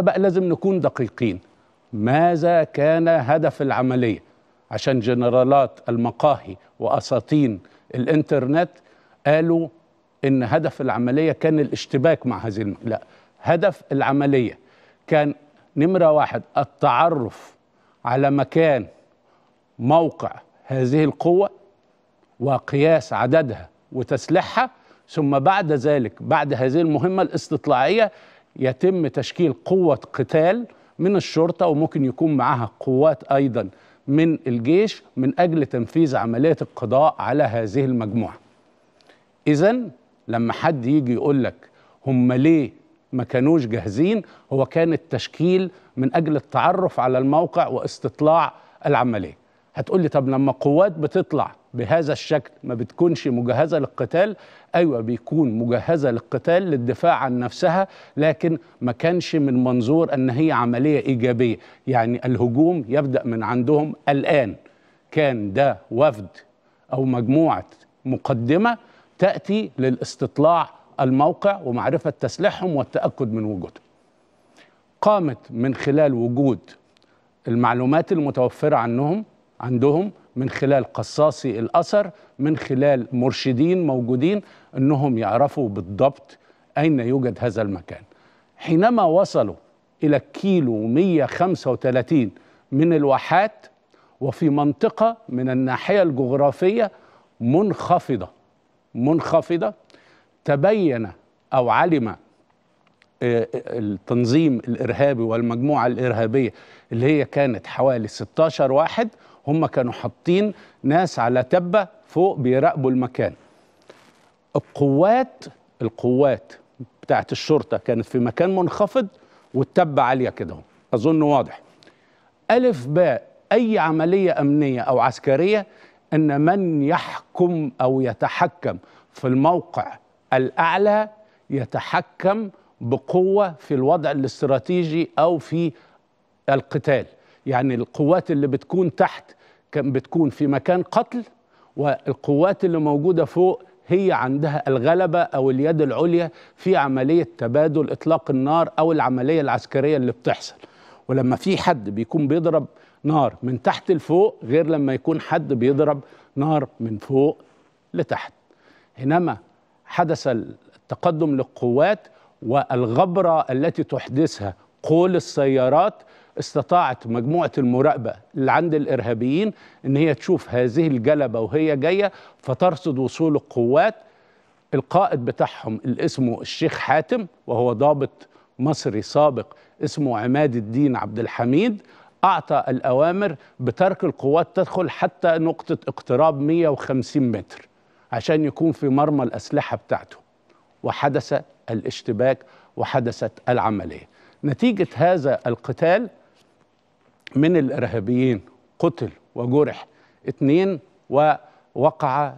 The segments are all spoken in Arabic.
بقى لازم نكون دقيقين. ماذا كان هدف العملية؟ عشان جنرالات المقاهي وأساطين الإنترنت قالوا إن هدف العملية كان الاشتباك مع هذه الم... لا هدف العملية كان نمرة واحد التعرف على مكان موقع هذه القوة وقياس عددها وتسليحها ثم بعد ذلك بعد هذه المهمة الاستطلاعية يتم تشكيل قوة قتال من الشرطة وممكن يكون معها قوات أيضا من الجيش من أجل تنفيذ عملية القضاء على هذه المجموعة. إذا لما حد يجي يقول لك هم ليه ما كانوش جاهزين هو كان التشكيل من أجل التعرف على الموقع واستطلاع العملية. هتقول لي طب لما قوات بتطلع بهذا الشكل ما بتكونش مجهزة للقتال؟ أيوة بيكون مجهزة للقتال للدفاع عن نفسها لكن ما كانش من منظور أن هي عملية إيجابية. يعني الهجوم يبدأ من عندهم الآن. كان ده وفد أو مجموعة مقدمة تأتي للاستطلاع الموقع ومعرفة تسليحهم والتأكد من وجودهم. قامت من خلال وجود المعلومات المتوفرة عنهم عندهم من خلال قصاصي الأثر من خلال مرشدين موجودين أنهم يعرفوا بالضبط أين يوجد هذا المكان. حينما وصلوا إلى كيلو 135 من الواحات وفي منطقة من الناحية الجغرافية منخفضة منخفضة تبين أو علم التنظيم الإرهابي والمجموعة الإرهابية اللي هي كانت حوالي 16 واحد هم كانوا حاطين ناس على تبة فوق بيراقبوا المكان. القوات القوات بتاعت الشرطة كانت في مكان منخفض والتبة عالية كده أظن واضح. ألف باء أي عملية أمنية أو عسكرية أن من يحكم أو يتحكم في الموقع الأعلى يتحكم بقوة في الوضع الاستراتيجي أو في القتال. يعني القوات اللي بتكون تحت كان بتكون في مكان قتل والقوات اللي موجودة فوق هي عندها الغلبة أو اليد العليا في عملية تبادل إطلاق النار أو العملية العسكرية اللي بتحصل. ولما في حد بيكون بيضرب نار من تحت لفوق غير لما يكون حد بيضرب نار من فوق لتحت. حينما حدث التقدم للقوات والغبرة التي تحدثها قول السيارات استطاعت مجموعة المراقبة اللي عند الإرهابيين إن هي تشوف هذه الجلبة وهي جاية فترصد وصول القوات. القائد بتاعهم اللي اسمه الشيخ حاتم وهو ضابط مصري سابق اسمه عماد الدين عبد الحميد أعطى الأوامر بترك القوات تدخل حتى نقطة اقتراب 150 متر عشان يكون في مرمى الأسلحة بتاعته. وحدث الاشتباك وحدثت العملية. نتيجة هذا القتال من الإرهابيين قتل وجرح. اثنين ووقع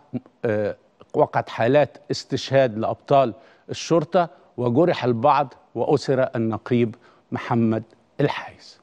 آه وقعت حالات استشهاد لأبطال الشرطة وجرح البعض وأسر النقيب محمد الحايس